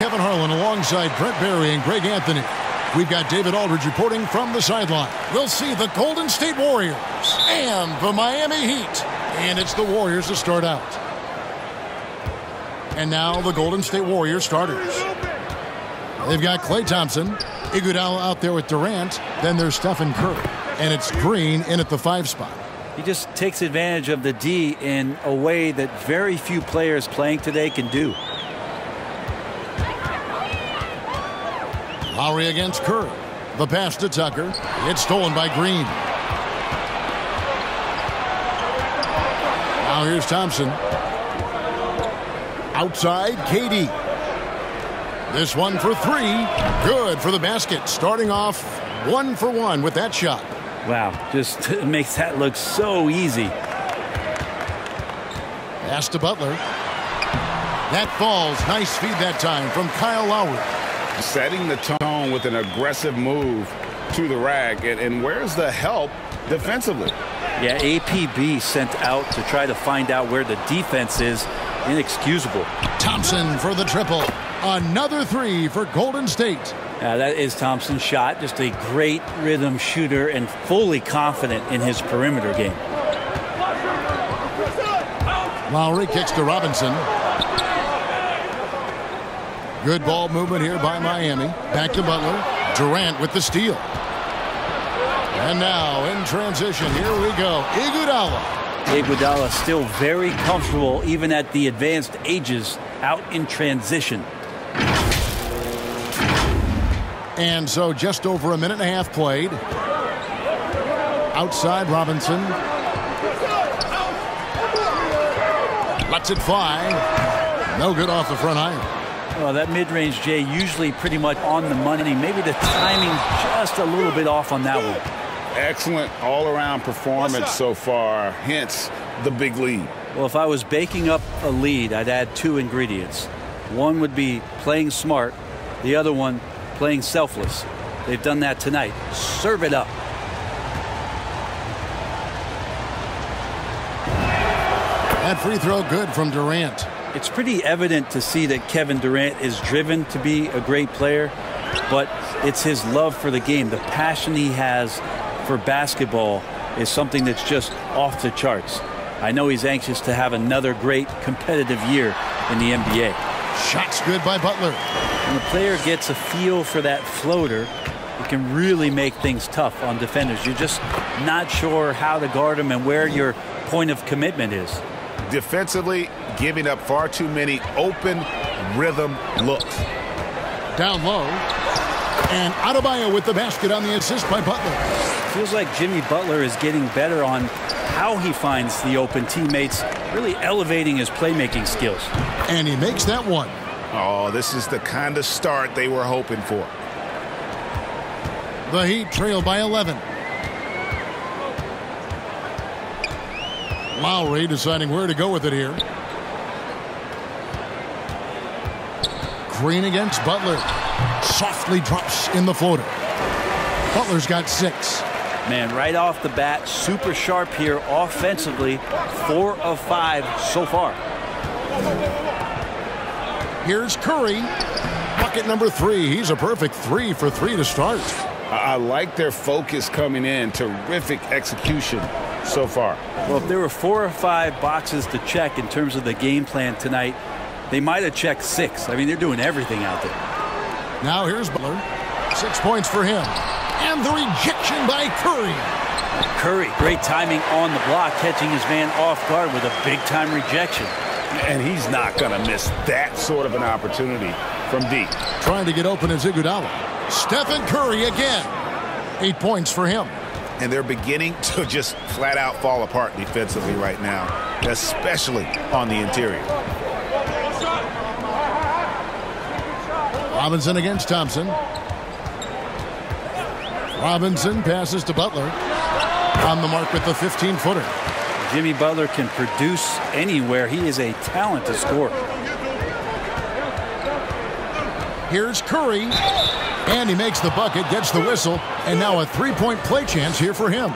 Kevin Harlan alongside Brent Barry and Greg Anthony. We've got David Aldridge reporting from the sideline. We'll see the Golden State Warriors and the Miami Heat. And it's the Warriors to start out. And now the Golden State Warriors starters. They've got Klay Thompson, Iguodala out there with Durant. Then there's Stephen Curry. And it's Green in at the five spot. He just takes advantage of the D in a way that very few players playing today can do. Lowry against Curry. The pass to Tucker. It's stolen by Green. Now here's Thompson. Outside, KD. This one for three. Good for the basket. Starting off one for one with that shot. Wow, just makes that look so easy. Pass to Butler. That falls. Nice feed that time from Kyle Lowry. Setting the tone with an aggressive move to the rag. And, and where's the help defensively? Yeah, APB sent out to try to find out where the defense is. Inexcusable. Thompson for the triple. Another three for Golden State. Uh, that is Thompson's shot. Just a great rhythm shooter and fully confident in his perimeter game. Lowry kicks to Robinson. Good ball movement here by Miami. Back to Butler. Durant with the steal. And now in transition, here we go. Iguodala. Iguodala still very comfortable even at the advanced ages out in transition. And so just over a minute and a half played. Outside Robinson. Lets it fly. No good off the front iron. Well, that mid-range J usually pretty much on the money. Maybe the timing just a little bit off on that one. Excellent all-around performance so far, hence the big lead. Well, if I was baking up a lead, I'd add two ingredients. One would be playing smart. The other one, playing selfless. They've done that tonight. Serve it up. That free throw good from Durant. It's pretty evident to see that Kevin Durant is driven to be a great player, but it's his love for the game. The passion he has for basketball is something that's just off the charts. I know he's anxious to have another great competitive year in the NBA. Shots good by Butler. When the player gets a feel for that floater, it can really make things tough on defenders. You're just not sure how to guard them and where your point of commitment is. Defensively, giving up far too many open rhythm looks. Down low. And Adebayo with the basket on the assist by Butler. Feels like Jimmy Butler is getting better on how he finds the open teammates, really elevating his playmaking skills. And he makes that one. Oh, this is the kind of start they were hoping for. The Heat trail by 11. Lowry deciding where to go with it here. Green against Butler. Softly drops in the floater. Butler's got six. Man, right off the bat, super sharp here offensively. Four of five so far. Here's Curry. Bucket number three. He's a perfect three for three to start. I, I like their focus coming in. Terrific execution so far. Well, if there were four or five boxes to check in terms of the game plan tonight, they might have checked six. I mean, they're doing everything out there. Now here's Butler. Six points for him. And the rejection by Curry. Curry, great timing on the block, catching his man off guard with a big-time rejection. And he's not going to miss that sort of an opportunity from deep. Trying to get open is Iguodala. Stephen Curry again. Eight points for him. And they're beginning to just flat out fall apart defensively right now, especially on the interior. Robinson against Thompson. Robinson passes to Butler. On the mark with the 15-footer. Jimmy Butler can produce anywhere. He is a talented scorer. Here's Curry. And he makes the bucket, gets the whistle, and now a three-point play chance here for him.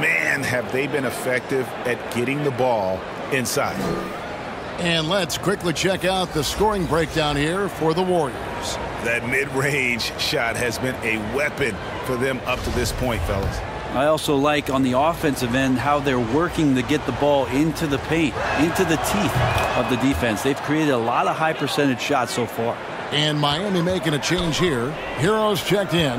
Man, have they been effective at getting the ball inside. And let's quickly check out the scoring breakdown here for the Warriors. That mid-range shot has been a weapon for them up to this point, fellas. I also like on the offensive end how they're working to get the ball into the paint, into the teeth of the defense. They've created a lot of high percentage shots so far. And Miami making a change here. Herro's checked in.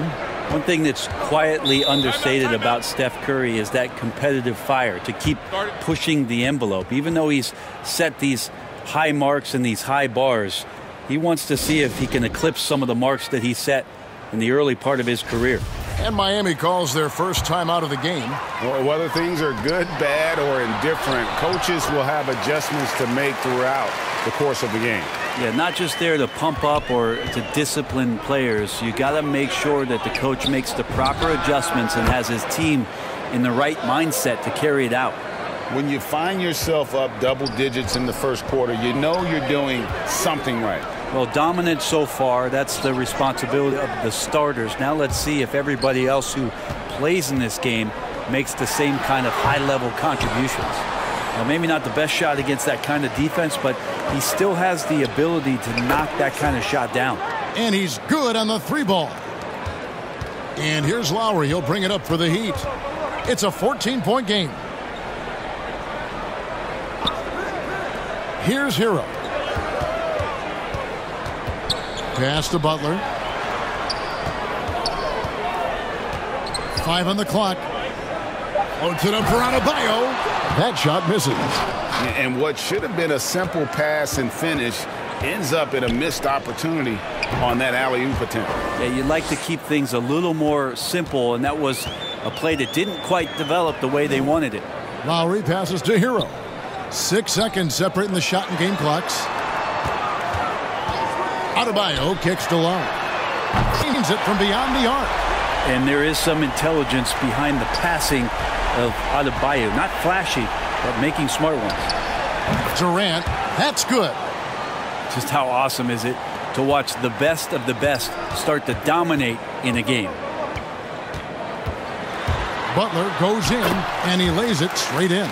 One thing that's quietly understated about Steph Curry is that competitive fire to keep pushing the envelope. Even though he's set these high marks and these high bars, he wants to see if he can eclipse some of the marks that he set in the early part of his career. And Miami calls their first time out of the game. Well, whether things are good, bad, or indifferent, coaches will have adjustments to make throughout the course of the game. Yeah, not just there to pump up or to discipline players. You got to make sure that the coach makes the proper adjustments and has his team in the right mindset to carry it out. When you find yourself up double digits in the first quarter, you know you're doing something right. Well, dominant so far. That's the responsibility of the starters. Now let's see if everybody else who plays in this game makes the same kind of high-level contributions. Now, maybe not the best shot against that kind of defense, but he still has the ability to knock that kind of shot down. And he's good on the three ball. And here's Lowry. He'll bring it up for the Heat. It's a 14-point game. Here's Herro. Pass to Butler. Five on the clock. Floats it up for Adebayo. That shot misses. And what should have been a simple pass and finish ends up in a missed opportunity on that alley-oop attempt. Yeah, you'd like to keep things a little more simple, and that was a play that didn't quite develop the way they wanted it. Lowry passes to Herro. Six seconds separating the shot and game clocks. Adebayo kicks to low. Aims it from beyond the arc. And there is some intelligence behind the passing of Adebayo. Not flashy, but making smart ones. Durant, that's good. Just how awesome is it to watch the best of the best start to dominate in a game. Butler goes in, and he lays it straight in.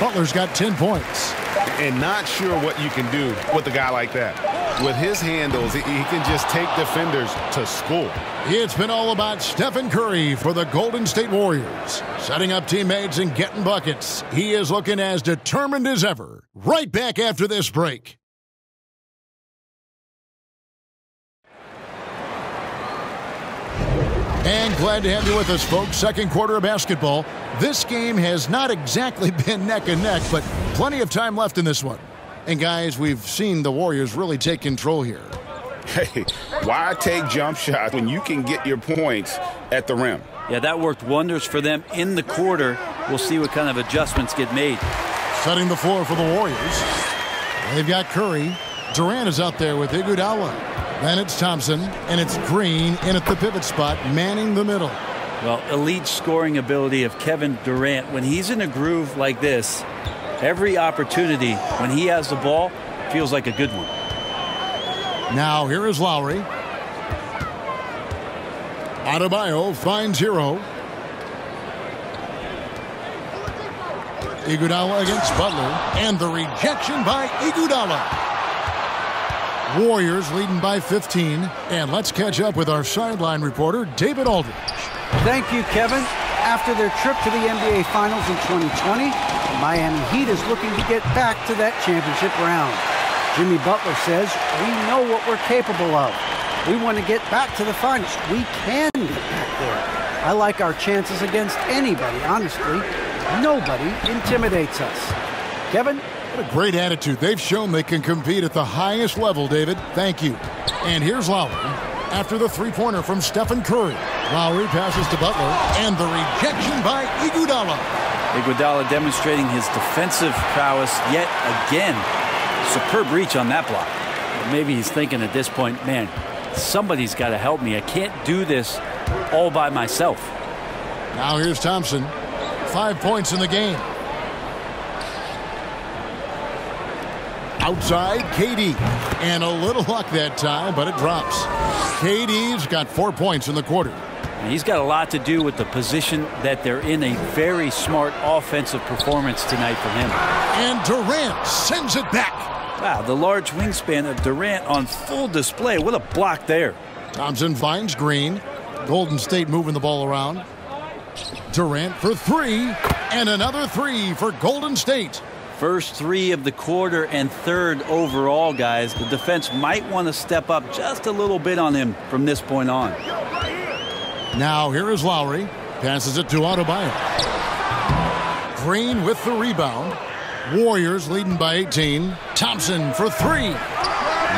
Butler's got 10 points. And not sure what you can do with a guy like that. With his handles, he can just take defenders to school. It's been all about Stephen Curry for the Golden State Warriors. Setting up teammates and getting buckets. He is looking as determined as ever. Right back after this break. And glad to have you with us, folks. Second quarter of basketball. This game has not exactly been neck and neck, but plenty of time left in this one. And guys, we've seen the Warriors really take control here. Hey, why take jump shots when you can get your points at the rim? Yeah, that worked wonders for them in the quarter. We'll see what kind of adjustments get made. Setting the floor for the Warriors. They've got Curry. Durant is out there with Iguodala. Then it's Thompson, and it's Green in at the pivot spot, manning the middle. Well, elite scoring ability of Kevin Durant. When he's in a groove like this, every opportunity when he has the ball feels like a good one. Now here is Lowry. Adebayo finds Herro. Iguodala against Butler, and the rejection by Iguodala. Warriors leading by 15. And let's catch up with our sideline reporter, David Aldridge. Thank you, Kevin. After their trip to the NBA Finals in 2020, the Miami Heat is looking to get back to that championship round. Jimmy Butler says, we know what we're capable of. We want to get back to the finals. We can get back there. I like our chances against anybody, honestly. Nobody intimidates us. Kevin, what a great attitude. They've shown they can compete at the highest level, David. Thank you. And here's Lowry. After the three-pointer from Stephen Curry. Lowry passes to Butler, and the rejection by Iguodala. Iguodala demonstrating his defensive prowess yet again. Superb reach on that block. Maybe he's thinking at this point, man, somebody's got to help me. I can't do this all by myself. Now here's Thompson. Five points in the game. Outside, KD. And a little luck that time, but it drops. KD's got four points in the quarter. He's got a lot to do with the position that they're in. A very smart offensive performance tonight from him. And Durant sends it back. Wow, the large wingspan of Durant on full display. What a block there. Thompson finds Green. Golden State moving the ball around. Durant for three, and another three for Golden State. First three of the quarter and third overall, guys. The defense might want to step up just a little bit on him from this point on. Now here is Lowry. Passes it to Adebayo. Green with the rebound. Warriors leading by 18. Thompson for three.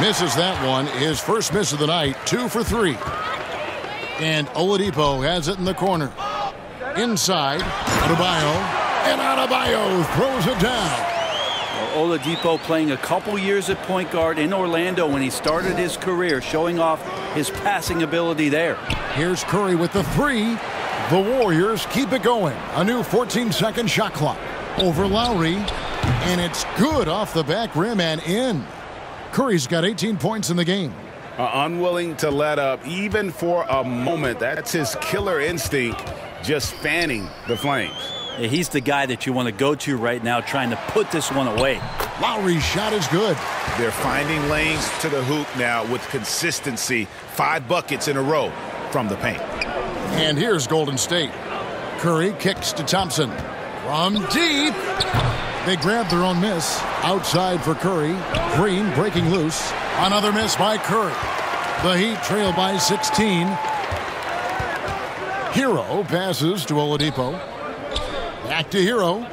Misses that one. His first miss of the night. Two for three. And Oladipo has it in the corner. Inside. Adebayo. And Adebayo throws it down. Oladipo playing a couple years at point guard in Orlando when he started his career, showing off his passing ability there. Here's Curry with the three. The Warriors keep it going. A new 14-second shot clock. Over Lowry. And it's good off the back rim and in. Curry's got 18 points in the game. Uh, unwilling to let up even for a moment. That's his killer instinct, just fanning the flames. He's the guy that you want to go to right now trying to put this one away. Lowry's shot is good. They're finding lanes to the hoop now with consistency. Five buckets in a row from the paint. And here's Golden State. Curry kicks to Thompson. From deep. They grab their own miss. Outside for Curry. Green breaking loose. Another miss by Curry. The Heat trail by 16. Herro passes to Oladipo. Back to Herro.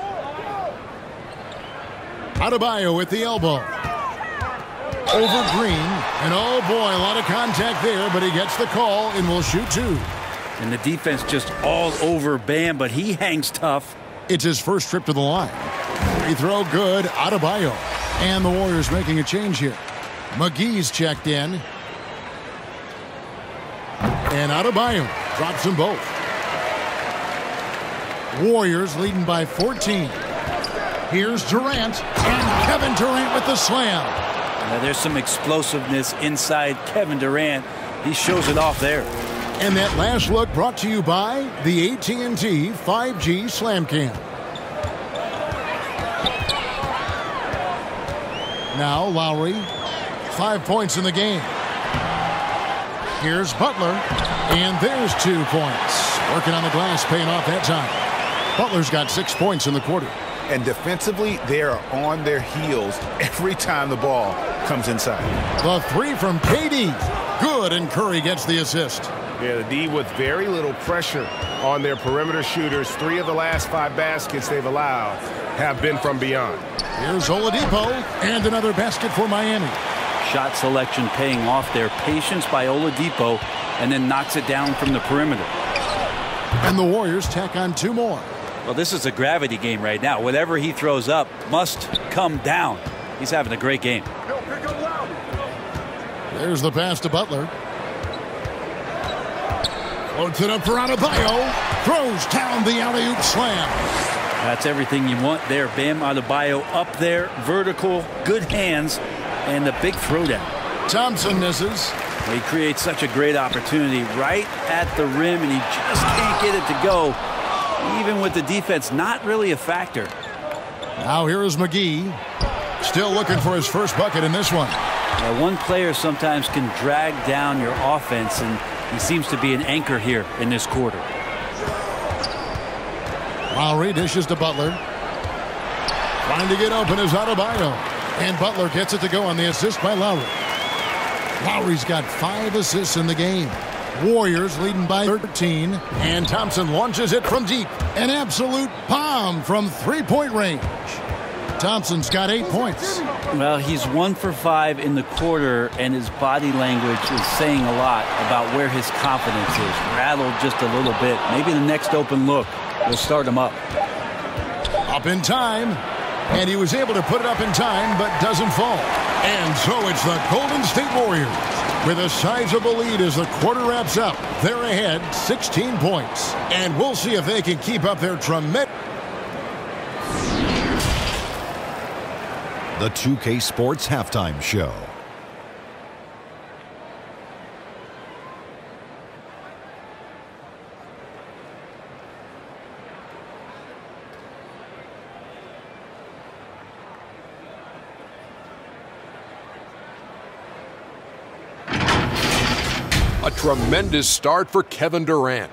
Adebayo with the elbow. Over Green. And oh boy, a lot of contact there, but he gets the call and will shoot two. And the defense just all over Bam, but he hangs tough. It's his first trip to the line. Free throw good. Adebayo. And the Warriors making a change here. McGee's checked in. And Adebayo drops them both. Warriors leading by 14. Here's Durant. And Kevin Durant with the slam. Now there's some explosiveness inside Kevin Durant. He shows it off there. And that last look brought to you by the AT&T 5G Slam Cam. Now Lowry, five points in the game. Here's Butler, and there's two points. Working on the glass, paying off that time. Butler's got six points in the quarter. And defensively, they are on their heels every time the ball comes inside. The three from KD. Good, and Curry gets the assist. Yeah, the D with very little pressure on their perimeter shooters. Three of the last five baskets they've allowed have been from beyond. Here's Oladipo, and another basket for Miami. Shot selection paying off their patience by Oladipo, and then knocks it down from the perimeter. And the Warriors tack on two more. Well, this is a gravity game right now. Whatever he throws up must come down. He's having a great game. There's the pass to Butler. Floats it up for Adebayo. Throws down the alley-oop slam. That's everything you want there. Bam Adebayo up there, vertical, good hands, and the big throwdown. Thompson misses. He creates such a great opportunity right at the rim, and he just can't get it to go. Even with the defense not really a factor. Now here is McGee. Still looking for his first bucket in this one. Now, one player sometimes can drag down your offense, and he seems to be an anchor here in this quarter. Lowry dishes to Butler. Trying to get open is Adebayo. And Butler gets it to go on the assist by Lowry. Lowry's got five assists in the game. Warriors leading by 13. And Thompson launches it from deep. An absolute bomb from three-point range. Thompson's got eight points. Well, he's one for five in the quarter, and his body language is saying a lot about where his confidence is. Rattled just a little bit. Maybe the next open look will start him up. Up in time. And he was able to put it up in time, but doesn't fall. And so it's the Golden State Warriors with a sizable lead as the quarter wraps up. They're ahead 16 points. And we'll see if they can keep up their tremendous. The 2K Sports Halftime Show. A tremendous start for Kevin Durant.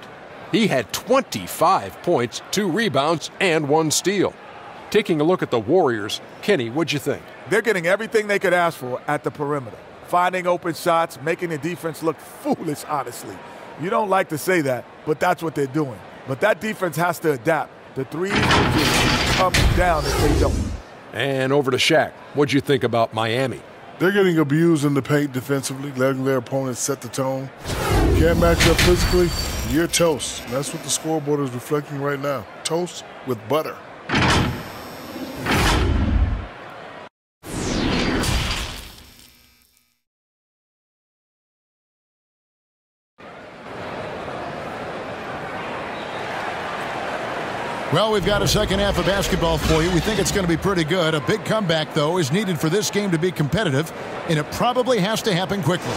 He had 25 points, two rebounds, and one steal. Taking a look at the Warriors, Kenny, what'd you think? They're getting everything they could ask for at the perimeter. Finding open shots, making the defense look foolish, honestly. You don't like to say that, but that's what they're doing. But that defense has to adapt. The threes will just come down if they don't. And over to Shaq. What'd you think about Miami? They're getting abused in the paint defensively, letting their opponents set the tone. Can't match up physically, you're toast. That's what the scoreboard is reflecting right now. Toast with butter. Well, we've got a second half of basketball for you. We think it's going to be pretty good. A big comeback, though, is needed for this game to be competitive, and it probably has to happen quickly.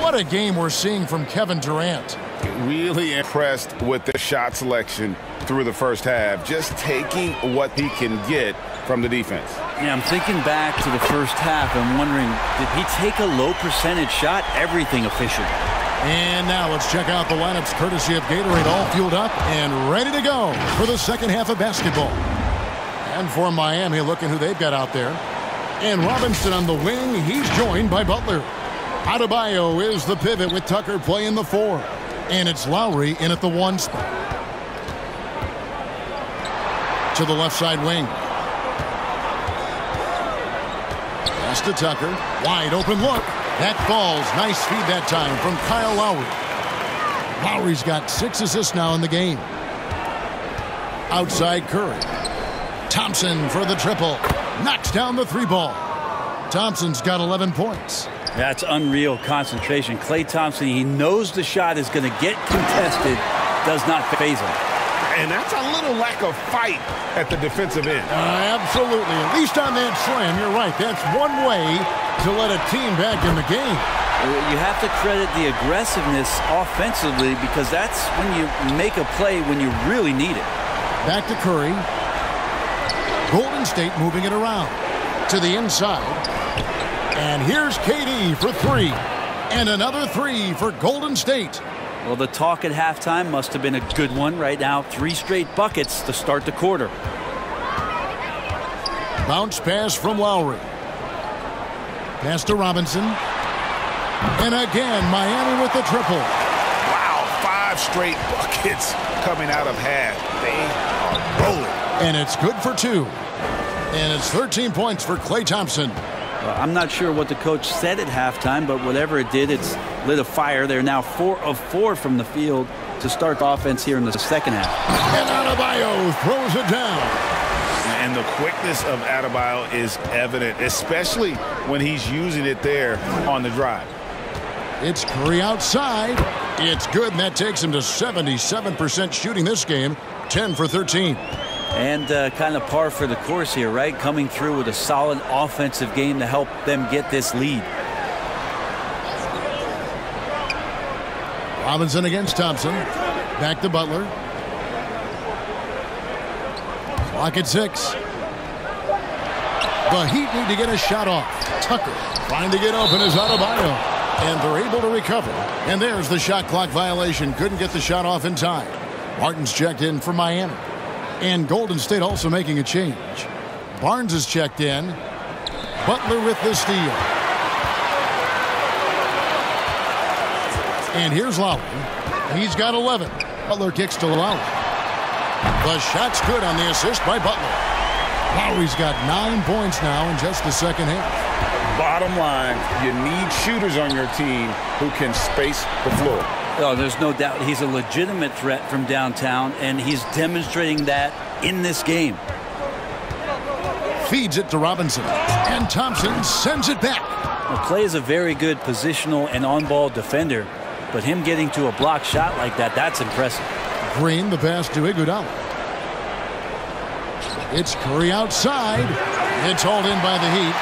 What a game we're seeing from Kevin Durant. Really impressed with the shot selection through the first half, just taking what he can get from the defense. Yeah, I'm thinking back to the first half and wondering, did he take a low percentage shot? Everything efficient. And now let's check out the lineups courtesy of Gatorade, all fueled up and ready to go for the second half of basketball. And for Miami, looking who they've got out there. And Robinson on the wing, he's joined by Butler. Adebayo is the pivot with Tucker playing the four. And it's Lowry in at the one spot. To the left side wing. Pass to Tucker. Wide open look. That falls. Nice feed that time from Kyle Lowry. Lowry's got six assists now in the game. Outside Curry. Thompson for the triple. Knocks down the three ball. Thompson's got 11 points. That's unreal concentration. Klay Thompson, he knows the shot is going to get contested, does not phase him. And that's a little lack of fight at the defensive end. Uh, absolutely. At least on that slam, you're right. That's one way to let a team back in the game. You have to credit the aggressiveness offensively because that's when you make a play when you really need it. Back to Curry. Golden State moving it around to the inside. And here's KD for three. And another three for Golden State. Well, the talk at halftime must have been a good one right now. Three straight buckets to start the quarter. Bounce pass from Lowry. Pass to Robinson. And again, Miami with the triple. Wow, five straight buckets coming out of half. They are rolling. And it's good for two. And it's 13 points for Klay Thompson. Uh, I'm not sure what the coach said at halftime, but whatever it did, it's lit a fire. They're now four of four from the field to start the offense here in the second half. And Adebayo throws it down. And the quickness of Adebayo is evident, especially when he's using it there on the drive. It's Curry outside. It's good, and that takes him to 77% shooting this game, 10 for 13. And uh, kind of par for the course here, right? Coming through with a solid offensive game to help them get this lead. Robinson against Thompson. Back to Butler. Clock at six. The Heat need to get a shot off. Tucker trying to get open is Adebayo. And they're able to recover. And there's the shot clock violation. Couldn't get the shot off in time. Martin's checked in for Miami. And Golden State also making a change. Barnes is checked in. Butler with the steal. And here's Lowry. He's got 11. Butler kicks to Lowry. The shot's good on the assist by Butler. Lowry's got nine points now in just the second half. Bottom line, you need shooters on your team who can space the floor. Oh, there's no doubt he's a legitimate threat from downtown, and he's demonstrating that in this game. Feeds it to Robinson, and Thompson sends it back. Well, Klay is a very good positional and on-ball defender, but him getting to a block shot like that, that's impressive. Green, the pass to Iguodala. It's Curry outside. It's hauled in by the Heat.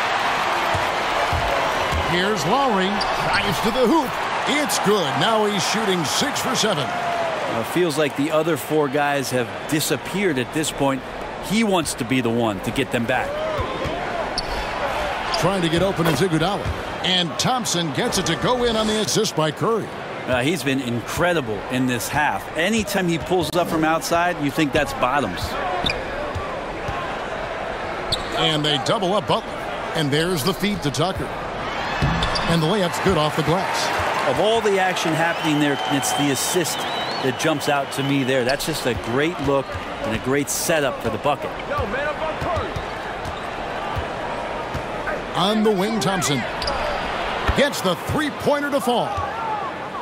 Here's Lowry. Drives to the hoop. It's good. Now he's shooting six for seven. Uh, feels like the other four guys have disappeared at this point. He wants to be the one to get them back. Trying to get open is Iguodala. And Thompson gets it to go in on the assist by Curry. Uh, he's been incredible in this half. Anytime he pulls up from outside, you think that's bottoms. And they double up Butler. And there's the feed to Tucker. And the layup's good off the glass. Of all the action happening there, it's the assist that jumps out to me there. That's just a great look and a great setup for the bucket. On the wing, Thompson gets the three-pointer to fall.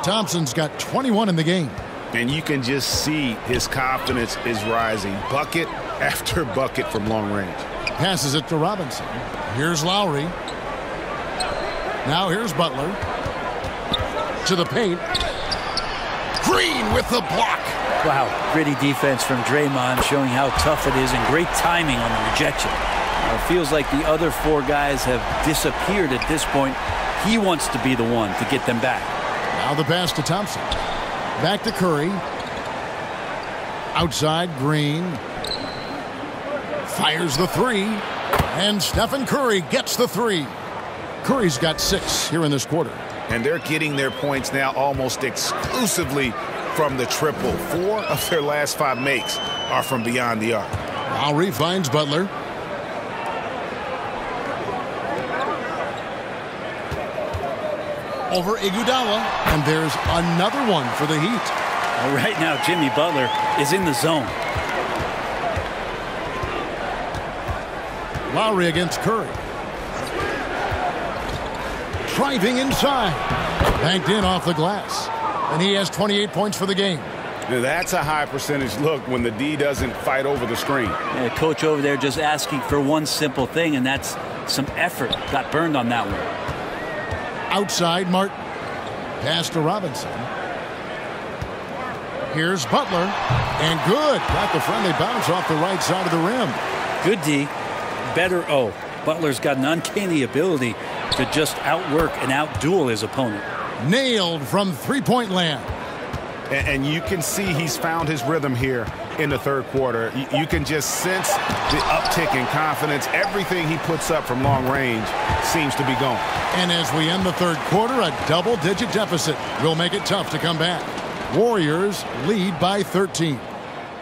Thompson's got 21 in the game. And you can just see his confidence is rising. Bucket after bucket from long range. Passes it to Robinson. Here's Lowry. Now here's Butler. To the paint. Green with the block. Wow, gritty defense from Draymond showing how tough it is and great timing on the rejection. Uh, feels like the other four guys have disappeared at this point. He wants to be the one to get them back. Now the pass to Thompson. Back to Curry. Outside, Green. Fires the three. And Stephen Curry gets the three. Curry's got six here in this quarter. And they're getting their points now almost exclusively from the triple. Four of their last five makes are from beyond the arc. Lowry finds Butler. Over Iguodala. And there's another one for the Heat. Well, right now, Jimmy Butler is in the zone. Lowry against Curry. Driving inside. Banked in off the glass. And he has 28 points for the game. Now that's a high percentage look when the D doesn't fight over the screen. Yeah, coach over there just asking for one simple thing, and that's some effort. Got burned on that one. Outside, Martin. Pass to Robinson. Here's Butler. And good. Got the friendly bounce off the right side of the rim. Good D. Better O. Butler's got an uncanny ability to just outwork and outduel his opponent. Nailed from three-point land. And you can see he's found his rhythm here in the third quarter. You can just sense the uptick in confidence. Everything he puts up from long range seems to be going. And as we end the third quarter, a double-digit deficit will make it tough to come back. Warriors lead by 13.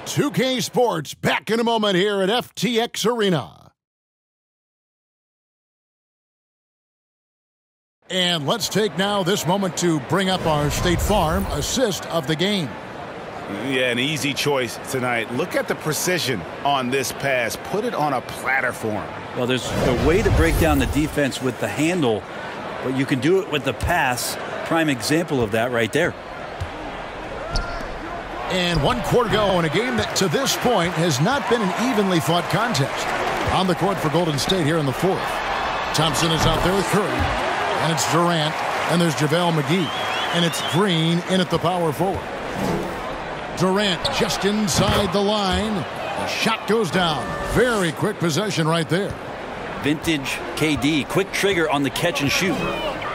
2K Sports back in a moment here at FTX Arena. And let's take now this moment to bring up our State Farm assist of the game. Yeah, an easy choice tonight. Look at the precision on this pass. Put it on a platter for him. Well, there's a way to break down the defense with the handle, but you can do it with the pass. Prime example of that right there. And one quarter go in a game that to this point has not been an evenly fought contest. On the court for Golden State here in the fourth. Thompson is out there with Curry. And it's Durant. And there's JaVale McGee. And it's Green in at the power forward. Durant just inside the line. The shot goes down. Very quick possession right there. Vintage KD. Quick trigger on the catch and shoot.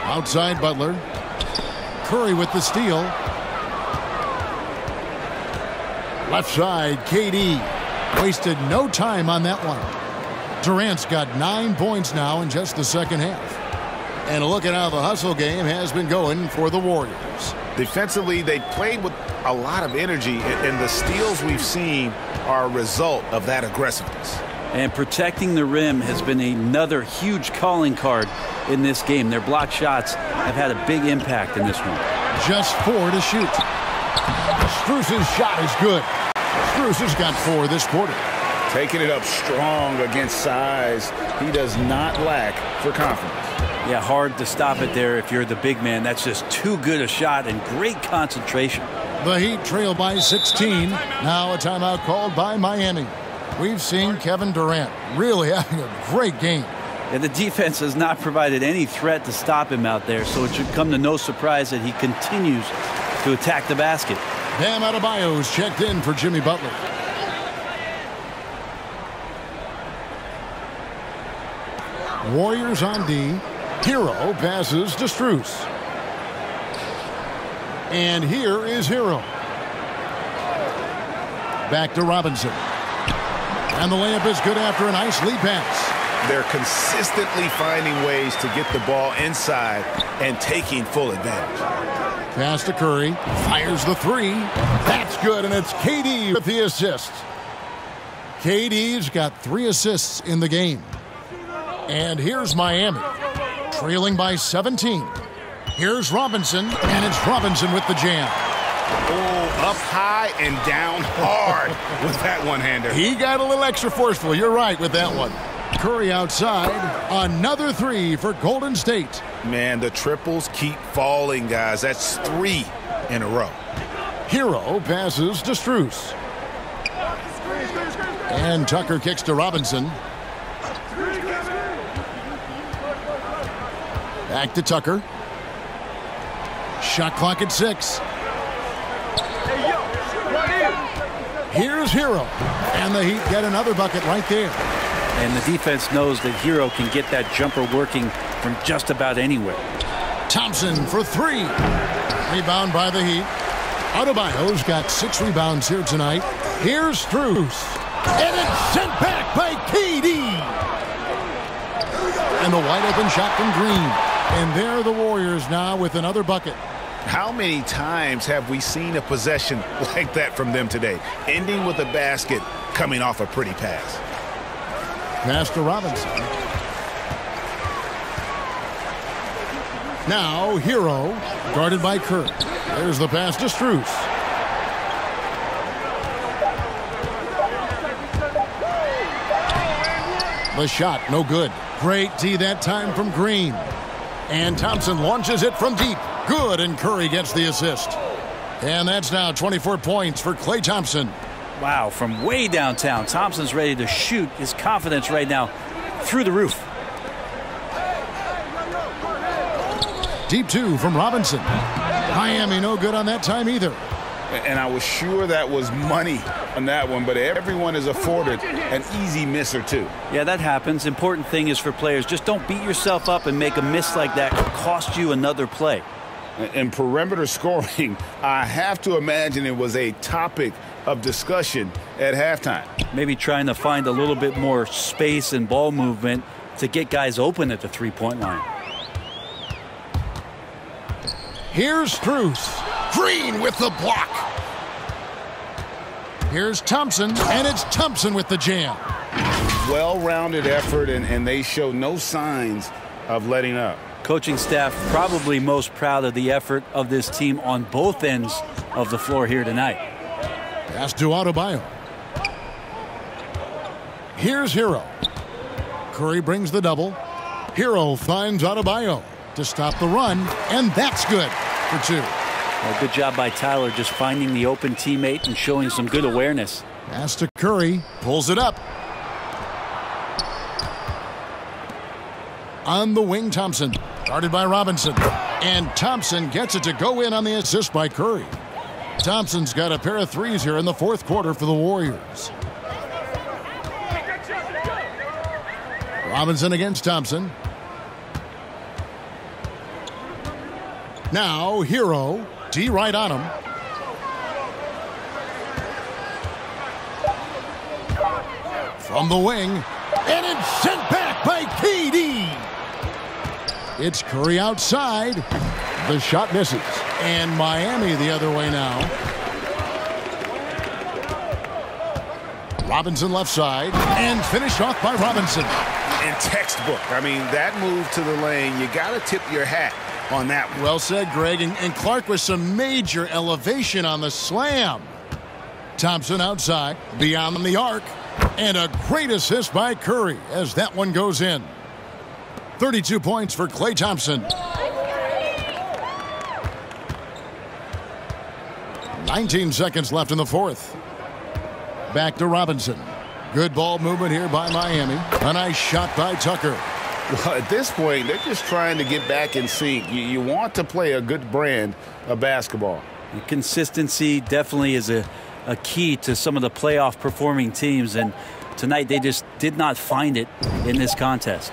Outside Butler. Curry with the steal. Left side, KD. Wasted no time on that one. Durant's got nine points now in just the second half. And a look at how the hustle game has been going for the Warriors. Defensively, they played with a lot of energy, and the steals we've seen are a result of that aggressiveness. And protecting the rim has been another huge calling card in this game. Their block shots have had a big impact in this one. Just four to shoot. Strus's shot is good. Strus has got four this quarter. Taking it up strong against size. He does not lack for confidence. Yeah, hard to stop it there if you're the big man. That's just too good a shot and great concentration. The Heat trail by 16. Now a timeout called by Miami. We've seen Kevin Durant really having a great game. And the defense has not provided any threat to stop him out there, so it should come to no surprise that he continues to attack the basket. Bam Adebayo's checked in for Jimmy Butler. Warriors on D. Herro passes to Strus. And here is Herro. Back to Robinson. And the layup is good after a nice lead pass. They're consistently finding ways to get the ball inside and taking full advantage. Pass to Curry. Fires the three. That's good, and it's KD with the assist. KD's got three assists in the game. And here's Miami, trailing by 17. Here's Robinson, and it's Robinson with the jam. Oh, up high and down hard with that one-hander. He got a little extra forceful. You're right with that one. Curry outside. Another three for Golden State. Man, the triples keep falling, guys. That's three in a row. Herro passes to Strus. And Tucker kicks to Robinson. Back to Tucker. Shot clock at six. Here's Herro. And the Heat get another bucket right there. And the defense knows that Herro can get that jumper working from just about anywhere. Thompson for three. Rebound by the Heat. Adebayo's got six rebounds here tonight. Here's Strus. And it's sent back by KD. And the wide open shot from Green. And there are the Warriors now with another bucket. How many times have we seen a possession like that from them today? Ending with a basket coming off a pretty pass. Pass to Robinson. Now, Herro, guarded by Kerr. There's the pass to Strus. The shot, no good. Great D that time from Green. And Thompson launches it from deep. Good, and Curry gets the assist. And that's now 24 points for Klay Thompson. Wow, from way downtown, Thompson's ready to shoot. His confidence right now through the roof. Deep two from Robinson. Miami no good on that time either. And I was sure that was money on that one, but everyone is afforded an easy miss or two. Yeah, that happens. Important thing is for players, just don't beat yourself up and make a miss like that cost you another play. In perimeter scoring, I have to imagine it was a topic of discussion at halftime. Maybe trying to find a little bit more space and ball movement to get guys open at the three-point line. Here's Strus. Green with the block. Here's Thompson, and it's Thompson with the jam. Well-rounded effort, and, and they show no signs of letting up. Coaching staff probably most proud of the effort of this team on both ends of the floor here tonight. Pass to Adebayo. Here's Herro. Curry brings the double. Herro finds Adebayo to stop the run, and that's good for two. Well, good job by Tyler just finding the open teammate and showing some good awareness. Pass to Curry. Pulls it up. On the wing, Thompson. Guarded by Robinson. And Thompson gets it to go in on the assist by Curry. Thompson's got a pair of threes here in the fourth quarter for the Warriors. Robinson against Thompson. Now, Herro. D right on him. From the wing. And it's sent back by KD. It's Curry outside. The shot misses. And Miami the other way now. Robinson left side. And finished off by Robinson. In textbook. I mean, that move to the lane, you got to tip your hat on that. Well said, Greg. And, and Clark with some major elevation on the slam. Thompson outside, beyond the arc. And a great assist by Curry as that one goes in. 32 points for Klay Thompson. 19 seconds left in the fourth. Back to Robinson. Good ball movement here by Miami. A nice shot by Tucker. Well, at this point, they're just trying to get back in sync. You, you want to play a good brand of basketball. Consistency definitely is a, a key to some of the playoff performing teams, and tonight they just did not find it in this contest.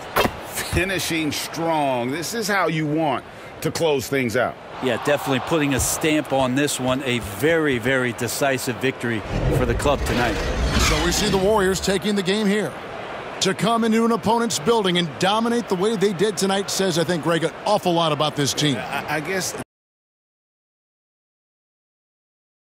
Finishing strong. This is how you want to close things out. Yeah, definitely putting a stamp on this one. A very, very decisive victory for the club tonight. So we see the Warriors taking the game here. To come into an opponent's building and dominate the way they did tonight says, I think, Greg, an awful lot about this team. I, guess